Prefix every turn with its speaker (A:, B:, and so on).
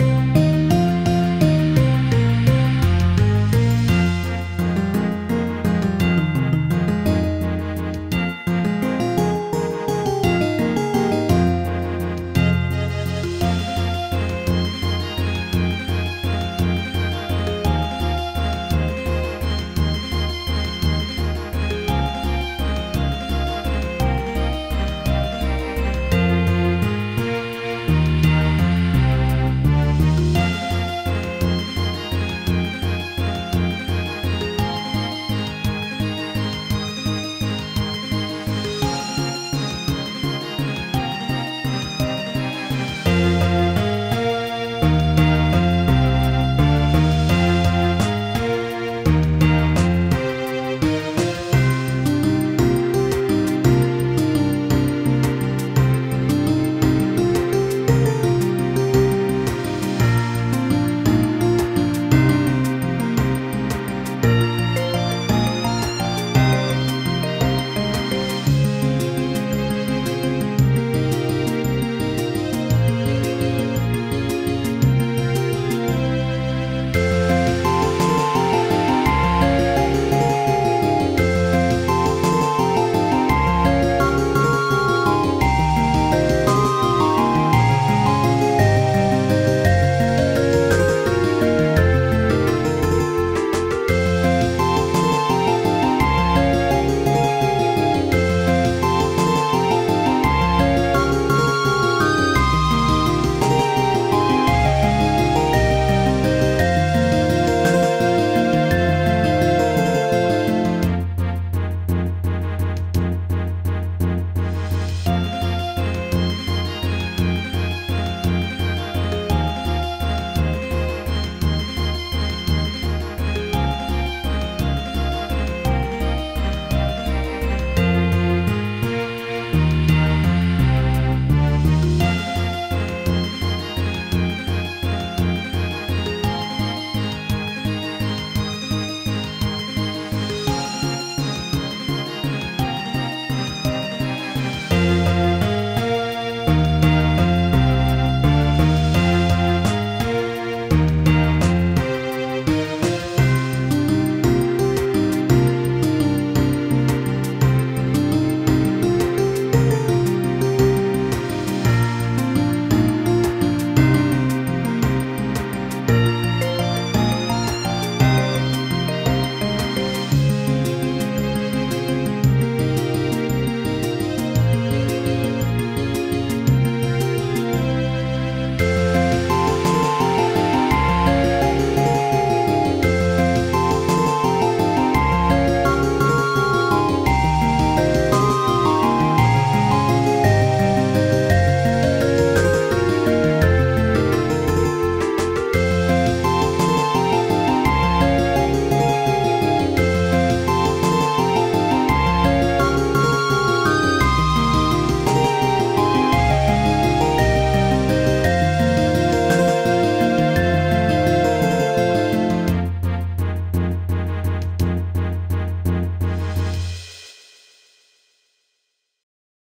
A: you